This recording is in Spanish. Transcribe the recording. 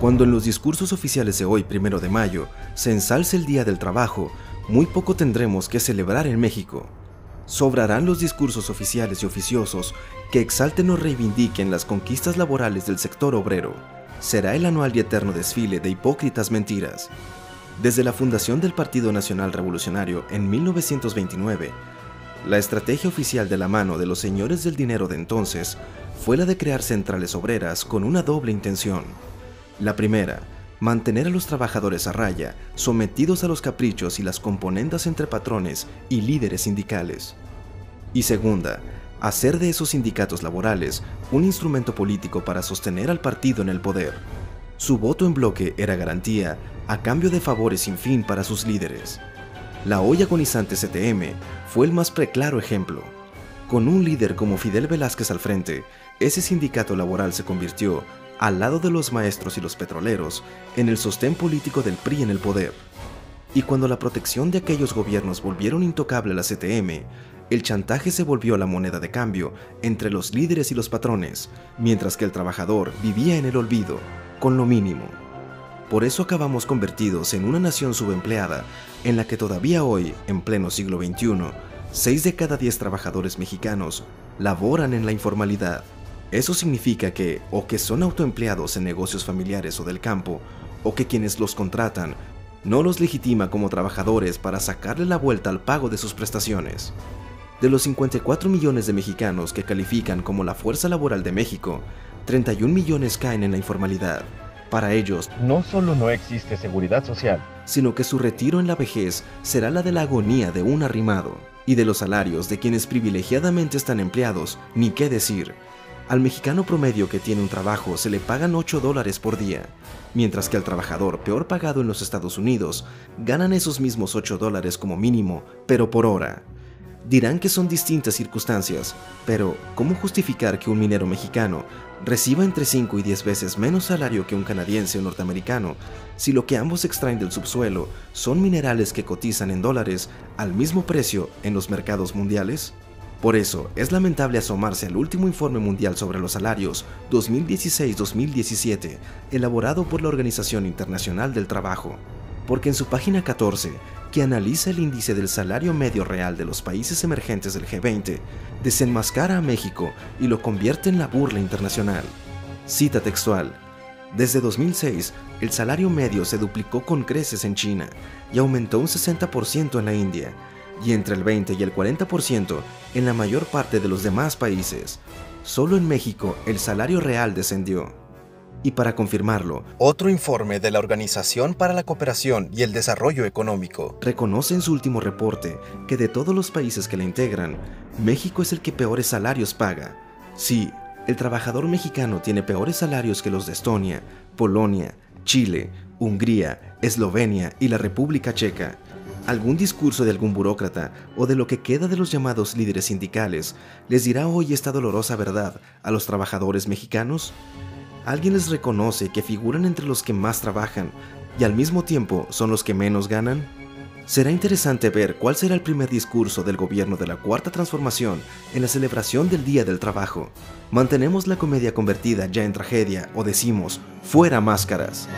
Cuando en los discursos oficiales de hoy, primero de mayo, se ensalce el Día del Trabajo, muy poco tendremos que celebrar en México. Sobrarán los discursos oficiales y oficiosos que exalten o reivindiquen las conquistas laborales del sector obrero. Será el anual y eterno desfile de hipócritas mentiras. Desde la fundación del Partido Nacional Revolucionario en 1929, la estrategia oficial de la mano de los señores del dinero de entonces fue la de crear centrales obreras con una doble intención la primera, mantener a los trabajadores a raya, sometidos a los caprichos y las componendas entre patrones y líderes sindicales. Y segunda, hacer de esos sindicatos laborales un instrumento político para sostener al partido en el poder. Su voto en bloque era garantía a cambio de favores sin fin para sus líderes. La hoy agonizante CTM fue el más preclaro ejemplo. Con un líder como Fidel Velázquez al frente, ese sindicato laboral se convirtió al lado de los maestros y los petroleros, en el sostén político del PRI en el poder. Y cuando la protección de aquellos gobiernos volvieron intocable a la CTM, el chantaje se volvió la moneda de cambio entre los líderes y los patrones, mientras que el trabajador vivía en el olvido, con lo mínimo. Por eso acabamos convertidos en una nación subempleada, en la que todavía hoy, en pleno siglo XXI, 6 de cada 10 trabajadores mexicanos laboran en la informalidad. Eso significa que o que son autoempleados en negocios familiares o del campo, o que quienes los contratan no los legitima como trabajadores para sacarle la vuelta al pago de sus prestaciones. De los 54 millones de mexicanos que califican como la fuerza laboral de México, 31 millones caen en la informalidad. Para ellos, no solo no existe seguridad social, sino que su retiro en la vejez será la de la agonía de un arrimado. Y de los salarios de quienes privilegiadamente están empleados, ni qué decir, al mexicano promedio que tiene un trabajo se le pagan 8 dólares por día, mientras que al trabajador peor pagado en los Estados Unidos ganan esos mismos 8 dólares como mínimo, pero por hora. Dirán que son distintas circunstancias, pero ¿cómo justificar que un minero mexicano reciba entre 5 y 10 veces menos salario que un canadiense o norteamericano si lo que ambos extraen del subsuelo son minerales que cotizan en dólares al mismo precio en los mercados mundiales? Por eso, es lamentable asomarse al último informe mundial sobre los salarios 2016-2017, elaborado por la Organización Internacional del Trabajo, porque en su página 14, que analiza el índice del salario medio real de los países emergentes del G20, desenmascara a México y lo convierte en la burla internacional. Cita textual. Desde 2006, el salario medio se duplicó con creces en China y aumentó un 60% en la India, y entre el 20 y el 40% en la mayor parte de los demás países. Solo en México el salario real descendió. Y para confirmarlo, otro informe de la Organización para la Cooperación y el Desarrollo Económico reconoce en su último reporte que de todos los países que la integran, México es el que peores salarios paga. Sí, el trabajador mexicano tiene peores salarios que los de Estonia, Polonia, Chile, Hungría, Eslovenia y la República Checa algún discurso de algún burócrata o de lo que queda de los llamados líderes sindicales les dirá hoy esta dolorosa verdad a los trabajadores mexicanos? ¿Alguien les reconoce que figuran entre los que más trabajan y al mismo tiempo son los que menos ganan? Será interesante ver cuál será el primer discurso del gobierno de la Cuarta Transformación en la celebración del Día del Trabajo. ¿Mantenemos la comedia convertida ya en tragedia o decimos, fuera máscaras?